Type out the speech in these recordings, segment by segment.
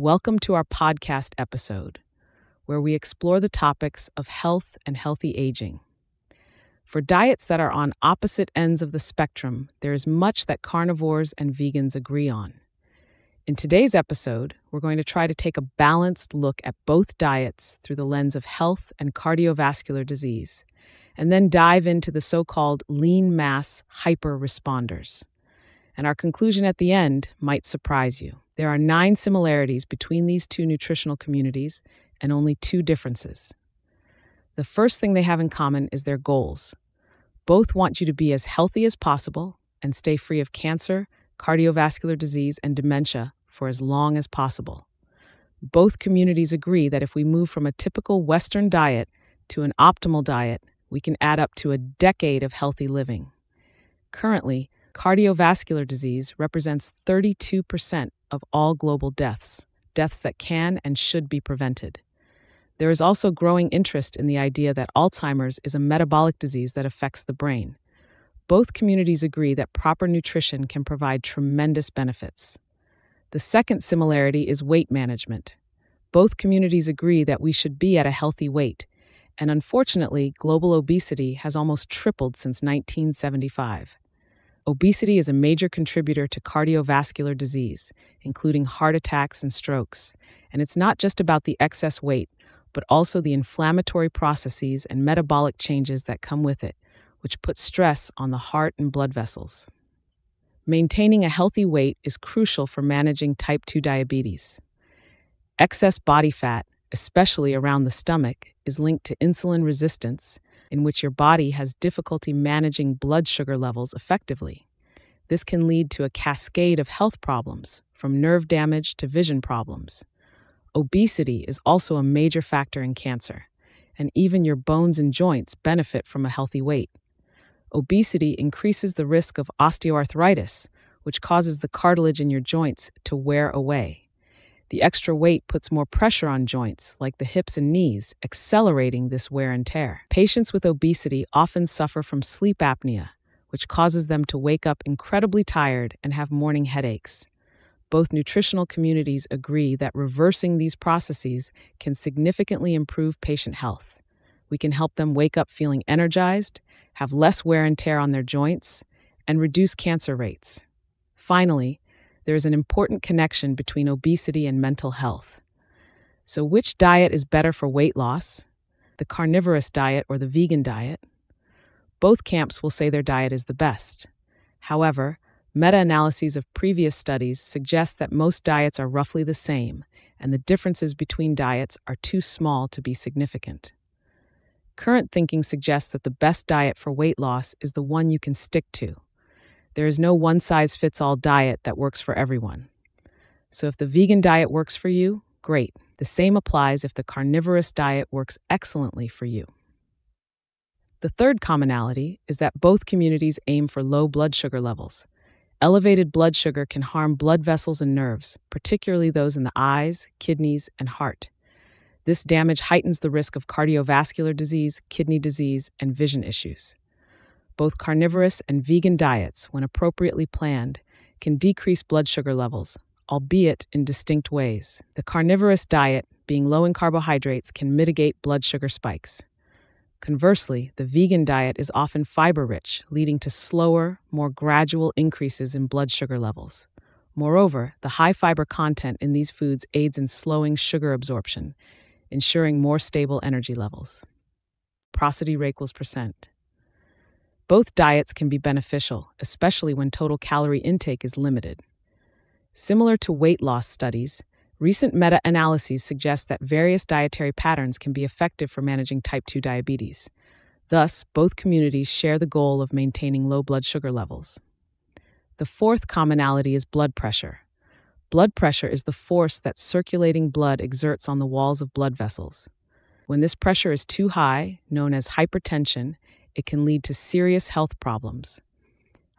Welcome to our podcast episode, where we explore the topics of health and healthy aging. For diets that are on opposite ends of the spectrum, there is much that carnivores and vegans agree on. In today's episode, we're going to try to take a balanced look at both diets through the lens of health and cardiovascular disease, and then dive into the so called lean mass hyper responders. And our conclusion at the end might surprise you. There are nine similarities between these two nutritional communities and only two differences. The first thing they have in common is their goals. Both want you to be as healthy as possible and stay free of cancer, cardiovascular disease, and dementia for as long as possible. Both communities agree that if we move from a typical Western diet to an optimal diet, we can add up to a decade of healthy living. Currently, cardiovascular disease represents 32% of all global deaths, deaths that can and should be prevented. There is also growing interest in the idea that Alzheimer's is a metabolic disease that affects the brain. Both communities agree that proper nutrition can provide tremendous benefits. The second similarity is weight management. Both communities agree that we should be at a healthy weight, and unfortunately, global obesity has almost tripled since 1975. Obesity is a major contributor to cardiovascular disease, including heart attacks and strokes. And it's not just about the excess weight, but also the inflammatory processes and metabolic changes that come with it, which put stress on the heart and blood vessels. Maintaining a healthy weight is crucial for managing type 2 diabetes. Excess body fat, especially around the stomach, is linked to insulin resistance in which your body has difficulty managing blood sugar levels effectively. This can lead to a cascade of health problems, from nerve damage to vision problems. Obesity is also a major factor in cancer, and even your bones and joints benefit from a healthy weight. Obesity increases the risk of osteoarthritis, which causes the cartilage in your joints to wear away. The extra weight puts more pressure on joints, like the hips and knees, accelerating this wear and tear. Patients with obesity often suffer from sleep apnea, which causes them to wake up incredibly tired and have morning headaches. Both nutritional communities agree that reversing these processes can significantly improve patient health. We can help them wake up feeling energized, have less wear and tear on their joints, and reduce cancer rates. Finally, there is an important connection between obesity and mental health. So, which diet is better for weight loss? The carnivorous diet or the vegan diet? Both camps will say their diet is the best. However, meta analyses of previous studies suggest that most diets are roughly the same, and the differences between diets are too small to be significant. Current thinking suggests that the best diet for weight loss is the one you can stick to. There is no one size fits all diet that works for everyone. So if the vegan diet works for you, great. The same applies if the carnivorous diet works excellently for you. The third commonality is that both communities aim for low blood sugar levels. Elevated blood sugar can harm blood vessels and nerves, particularly those in the eyes, kidneys, and heart. This damage heightens the risk of cardiovascular disease, kidney disease, and vision issues. Both carnivorous and vegan diets, when appropriately planned, can decrease blood sugar levels, albeit in distinct ways. The carnivorous diet, being low in carbohydrates, can mitigate blood sugar spikes. Conversely, the vegan diet is often fiber rich, leading to slower, more gradual increases in blood sugar levels. Moreover, the high fiber content in these foods aids in slowing sugar absorption, ensuring more stable energy levels. Prosody rate equals percent. Both diets can be beneficial, especially when total calorie intake is limited. Similar to weight loss studies, recent meta analyses suggest that various dietary patterns can be effective for managing type 2 diabetes. Thus, both communities share the goal of maintaining low blood sugar levels. The fourth commonality is blood pressure. Blood pressure is the force that circulating blood exerts on the walls of blood vessels. When this pressure is too high, known as hypertension, it can lead to serious health problems.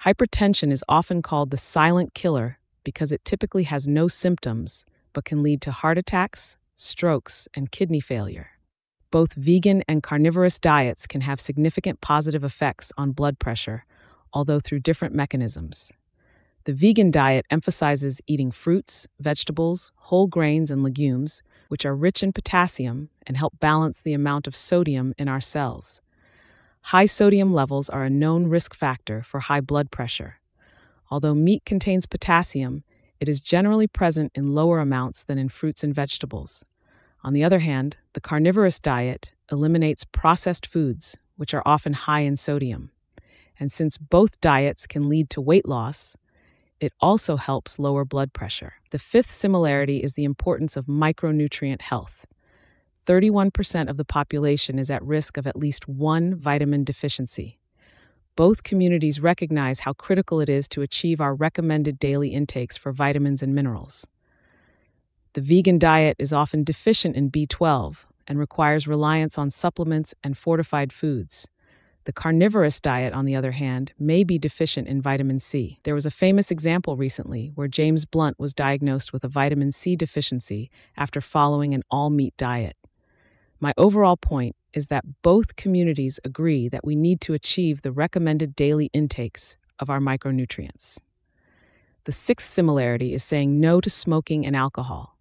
Hypertension is often called the silent killer because it typically has no symptoms but can lead to heart attacks, strokes, and kidney failure. Both vegan and carnivorous diets can have significant positive effects on blood pressure, although through different mechanisms. The vegan diet emphasizes eating fruits, vegetables, whole grains, and legumes, which are rich in potassium and help balance the amount of sodium in our cells. High sodium levels are a known risk factor for high blood pressure. Although meat contains potassium, it is generally present in lower amounts than in fruits and vegetables. On the other hand, the carnivorous diet eliminates processed foods, which are often high in sodium. And since both diets can lead to weight loss, it also helps lower blood pressure. The fifth similarity is the importance of micronutrient health. 31% of the population is at risk of at least one vitamin deficiency. Both communities recognize how critical it is to achieve our recommended daily intakes for vitamins and minerals. The vegan diet is often deficient in B12 and requires reliance on supplements and fortified foods. The carnivorous diet, on the other hand, may be deficient in vitamin C. There was a famous example recently where James Blunt was diagnosed with a vitamin C deficiency after following an all meat diet. My overall point is that both communities agree that we need to achieve the recommended daily intakes of our micronutrients. The sixth similarity is saying no to smoking and alcohol.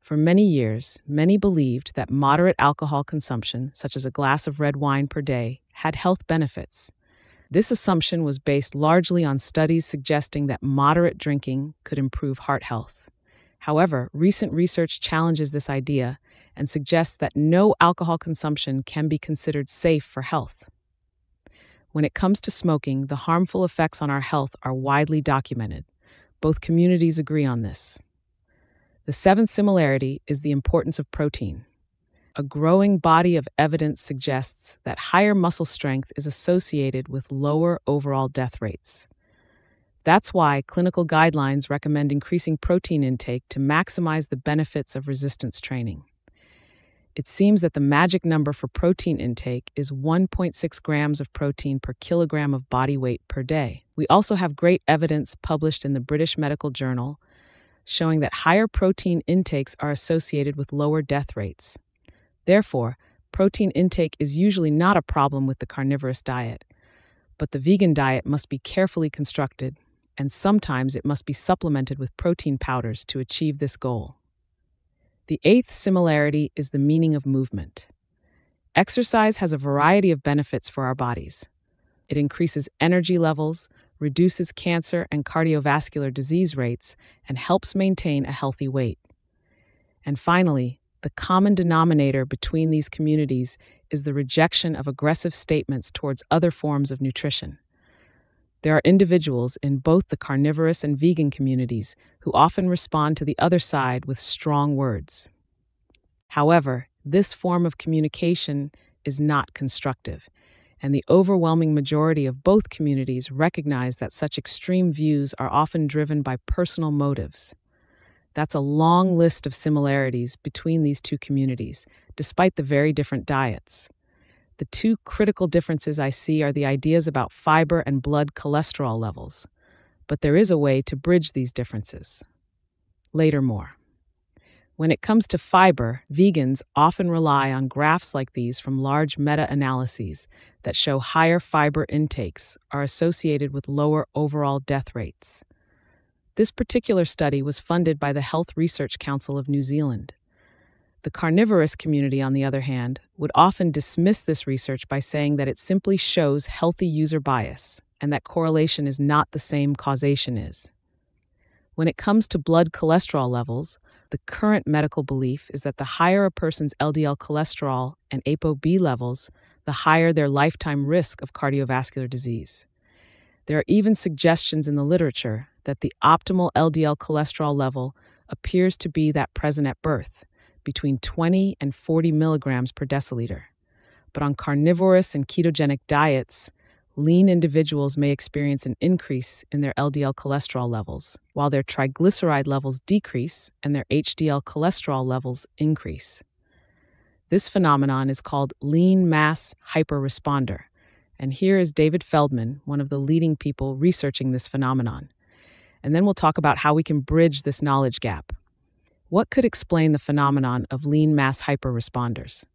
For many years, many believed that moderate alcohol consumption, such as a glass of red wine per day, had health benefits. This assumption was based largely on studies suggesting that moderate drinking could improve heart health. However, recent research challenges this idea and suggests that no alcohol consumption can be considered safe for health. When it comes to smoking, the harmful effects on our health are widely documented. Both communities agree on this. The seventh similarity is the importance of protein. A growing body of evidence suggests that higher muscle strength is associated with lower overall death rates. That's why clinical guidelines recommend increasing protein intake to maximize the benefits of resistance training. It seems that the magic number for protein intake is 1.6 grams of protein per kilogram of body weight per day. We also have great evidence published in the British Medical Journal showing that higher protein intakes are associated with lower death rates. Therefore, protein intake is usually not a problem with the carnivorous diet, but the vegan diet must be carefully constructed, and sometimes it must be supplemented with protein powders to achieve this goal. The eighth similarity is the meaning of movement. Exercise has a variety of benefits for our bodies. It increases energy levels, reduces cancer and cardiovascular disease rates, and helps maintain a healthy weight. And finally, the common denominator between these communities is the rejection of aggressive statements towards other forms of nutrition. There are individuals in both the carnivorous and vegan communities who often respond to the other side with strong words. However, this form of communication is not constructive and the overwhelming majority of both communities recognize that such extreme views are often driven by personal motives. That's a long list of similarities between these two communities, despite the very different diets. The two critical differences I see are the ideas about fiber and blood cholesterol levels, but there is a way to bridge these differences. Later, more. When it comes to fiber, vegans often rely on graphs like these from large meta analyses that show higher fiber intakes are associated with lower overall death rates. This particular study was funded by the Health Research Council of New Zealand. The carnivorous community, on the other hand, would often dismiss this research by saying that it simply shows healthy user bias and that correlation is not the same causation is. When it comes to blood cholesterol levels, the current medical belief is that the higher a person's LDL cholesterol and ApoB levels, the higher their lifetime risk of cardiovascular disease. There are even suggestions in the literature that the optimal LDL cholesterol level appears to be that present at birth, between 20 and 40 milligrams per deciliter. But on carnivorous and ketogenic diets, lean individuals may experience an increase in their LDL cholesterol levels, while their triglyceride levels decrease and their HDL cholesterol levels increase. This phenomenon is called lean mass hyperresponder, and here is David Feldman, one of the leading people researching this phenomenon. And then we'll talk about how we can bridge this knowledge gap. What could explain the phenomenon of lean mass hyperresponders?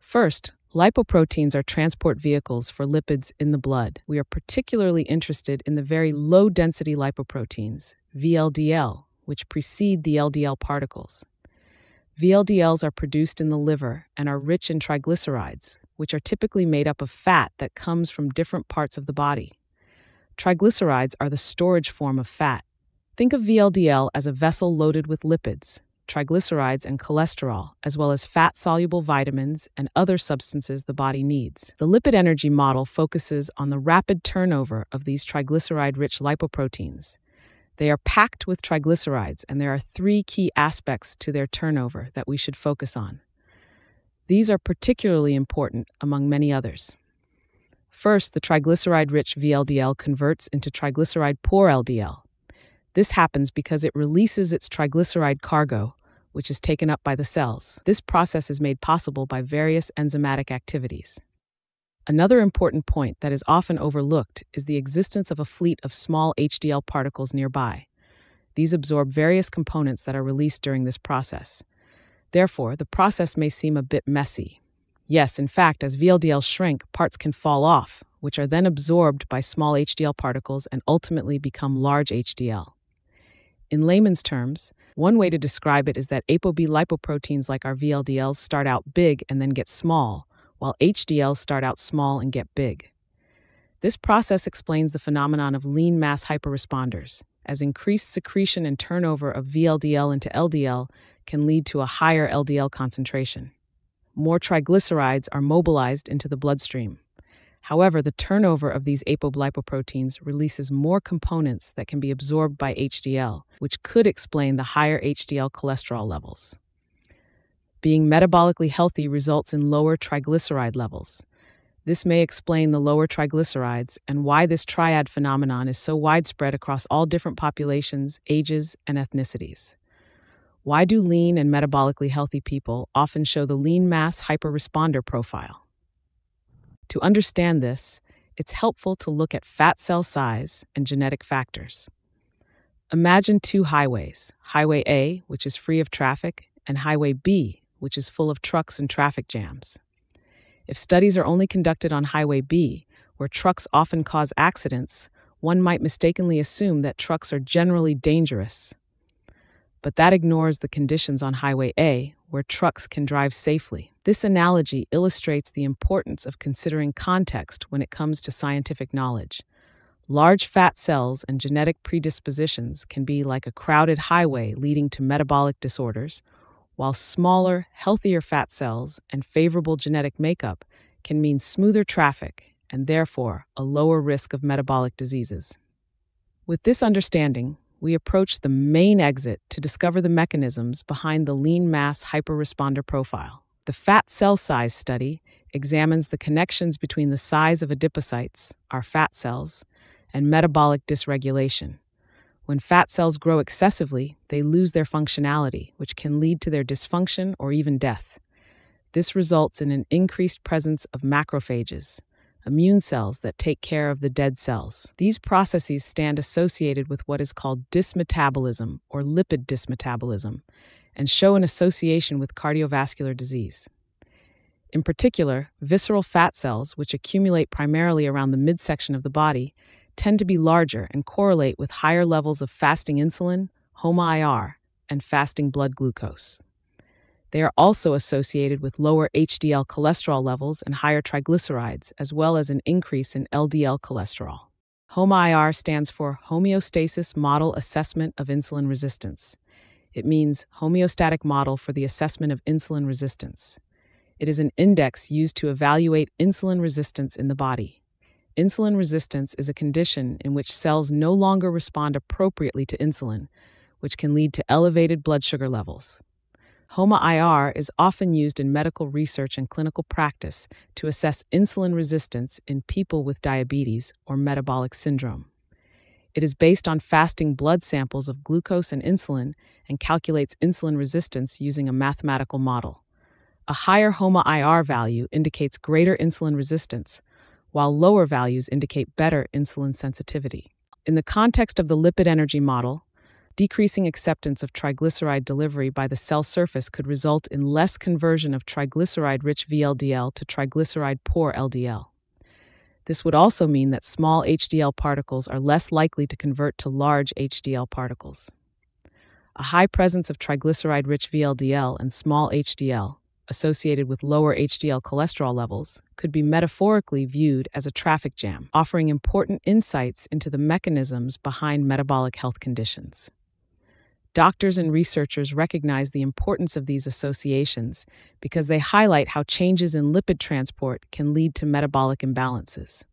First, Lipoproteins are transport vehicles for lipids in the blood. We are particularly interested in the very low density lipoproteins, VLDL, which precede the LDL particles. VLDLs are produced in the liver and are rich in triglycerides, which are typically made up of fat that comes from different parts of the body. Triglycerides are the storage form of fat. Think of VLDL as a vessel loaded with lipids, triglycerides, and cholesterol, as well as fat soluble vitamins and other substances the body needs. The lipid energy model focuses on the rapid turnover of these triglyceride rich lipoproteins. They are packed with triglycerides, and there are three key aspects to their turnover that we should focus on. These are particularly important among many others. First, the triglyceride rich VLDL converts into triglyceride poor LDL. This happens because it releases its triglyceride cargo, which is taken up by the cells. This process is made possible by various enzymatic activities. Another important point that is often overlooked is the existence of a fleet of small HDL particles nearby. These absorb various components that are released during this process. Therefore, the process may seem a bit messy. Yes, in fact, as VLDL shrink, parts can fall off, which are then absorbed by small HDL particles and ultimately become large HDL. In layman's terms, one way to describe it is that ApoB lipoproteins like our VLDLs start out big and then get small, while HDLs start out small and get big. This process explains the phenomenon of lean mass hyperresponders, as increased secretion and turnover of VLDL into LDL can lead to a higher LDL concentration. More triglycerides are mobilized into the bloodstream. However, the turnover of these apolipoproteins releases more components that can be absorbed by HDL, which could explain the higher HDL cholesterol levels. Being metabolically healthy results in lower triglyceride levels. This may explain the lower triglycerides and why this triad phenomenon is so widespread across all different populations, ages, and ethnicities. Why do lean and metabolically healthy people often show the lean mass hyperresponder profile? To understand this, it's helpful to look at fat cell size and genetic factors. Imagine two highways Highway A, which is free of traffic, and Highway B, which is full of trucks and traffic jams. If studies are only conducted on Highway B, where trucks often cause accidents, one might mistakenly assume that trucks are generally dangerous but that ignores the conditions on Highway A, where trucks can drive safely. This analogy illustrates the importance of considering context when it comes to scientific knowledge. Large fat cells and genetic predispositions can be like a crowded highway leading to metabolic disorders, while smaller, healthier fat cells and favorable genetic makeup can mean smoother traffic and therefore a lower risk of metabolic diseases. With this understanding, we approach the main exit to discover the mechanisms behind the lean mass hyperresponder profile. The fat cell size study examines the connections between the size of adipocytes, our fat cells, and metabolic dysregulation. When fat cells grow excessively, they lose their functionality, which can lead to their dysfunction or even death. This results in an increased presence of macrophages, immune cells that take care of the dead cells. These processes stand associated with what is called dysmetabolism or lipid dysmetabolism and show an association with cardiovascular disease. In particular, visceral fat cells, which accumulate primarily around the midsection of the body, tend to be larger and correlate with higher levels of fasting insulin, HOMA-IR, and fasting blood glucose. They are also associated with lower HDL cholesterol levels and higher triglycerides, as well as an increase in LDL cholesterol. HOMA-IR stands for Homeostasis Model Assessment of Insulin Resistance. It means homeostatic model for the assessment of insulin resistance. It is an index used to evaluate insulin resistance in the body. Insulin resistance is a condition in which cells no longer respond appropriately to insulin, which can lead to elevated blood sugar levels. HOMA-IR is often used in medical research and clinical practice to assess insulin resistance in people with diabetes or metabolic syndrome. It is based on fasting blood samples of glucose and insulin and calculates insulin resistance using a mathematical model. A higher HOMA-IR value indicates greater insulin resistance, while lower values indicate better insulin sensitivity. In the context of the lipid energy model, Decreasing acceptance of triglyceride delivery by the cell surface could result in less conversion of triglyceride rich VLDL to triglyceride poor LDL. This would also mean that small HDL particles are less likely to convert to large HDL particles. A high presence of triglyceride rich VLDL and small HDL, associated with lower HDL cholesterol levels, could be metaphorically viewed as a traffic jam, offering important insights into the mechanisms behind metabolic health conditions. Doctors and researchers recognize the importance of these associations because they highlight how changes in lipid transport can lead to metabolic imbalances.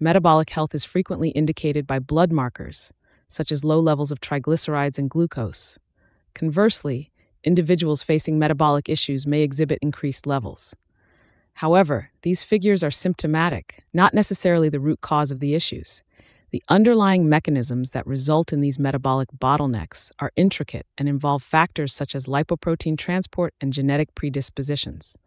Metabolic health is frequently indicated by blood markers, such as low levels of triglycerides and glucose. Conversely, individuals facing metabolic issues may exhibit increased levels. However, these figures are symptomatic, not necessarily the root cause of the issues. The underlying mechanisms that result in these metabolic bottlenecks are intricate and involve factors such as lipoprotein transport and genetic predispositions.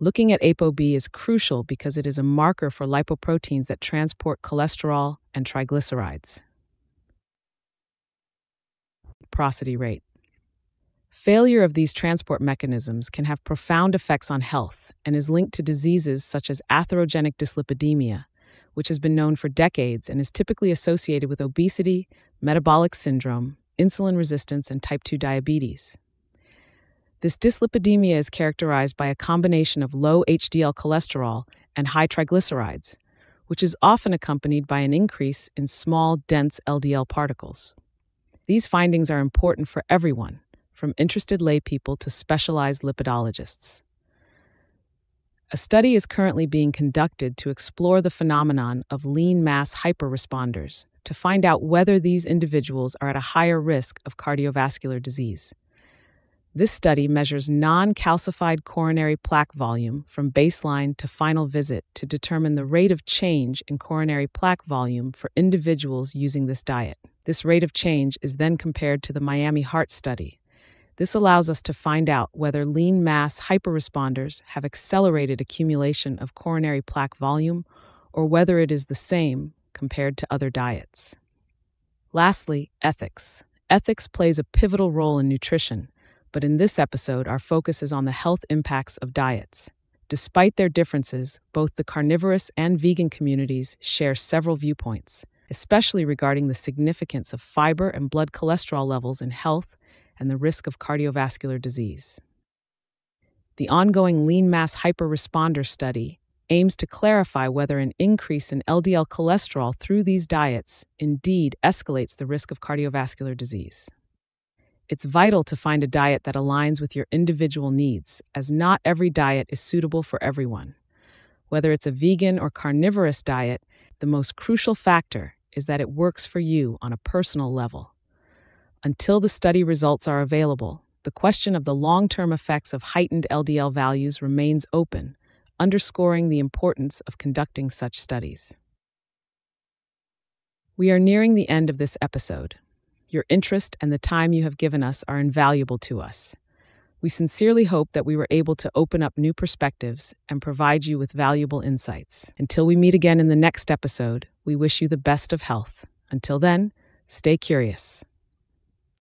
Looking at ApoB is crucial because it is a marker for lipoproteins that transport cholesterol and triglycerides. Porosity rate. Failure of these transport mechanisms can have profound effects on health and is linked to diseases such as atherogenic dyslipidemia, which has been known for decades and is typically associated with obesity, metabolic syndrome, insulin resistance, and type 2 diabetes. This dyslipidemia is characterized by a combination of low HDL cholesterol and high triglycerides, which is often accompanied by an increase in small, dense LDL particles. These findings are important for everyone, from interested laypeople to specialized lipidologists. A study is currently being conducted to explore the phenomenon of lean mass hyperresponders to find out whether these individuals are at a higher risk of cardiovascular disease. This study measures non calcified coronary plaque volume from baseline to final visit to determine the rate of change in coronary plaque volume for individuals using this diet. This rate of change is then compared to the Miami Heart Study, this allows us to find out whether lean mass hyperresponders have accelerated accumulation of coronary plaque volume or whether it is the same compared to other diets. Lastly, ethics. Ethics plays a pivotal role in nutrition, but in this episode, our focus is on the health impacts of diets. Despite their differences, both the carnivorous and vegan communities share several viewpoints, especially regarding the significance of fiber and blood cholesterol levels in health and the risk of cardiovascular disease. The ongoing lean mass hyperresponder study aims to clarify whether an increase in LDL cholesterol through these diets indeed escalates the risk of cardiovascular disease. It's vital to find a diet that aligns with your individual needs, as not every diet is suitable for everyone. Whether it's a vegan or carnivorous diet, the most crucial factor is that it works for you on a personal level. Until the study results are available, the question of the long term effects of heightened LDL values remains open, underscoring the importance of conducting such studies. We are nearing the end of this episode. Your interest and the time you have given us are invaluable to us. We sincerely hope that we were able to open up new perspectives and provide you with valuable insights. Until we meet again in the next episode, we wish you the best of health. Until then, stay curious.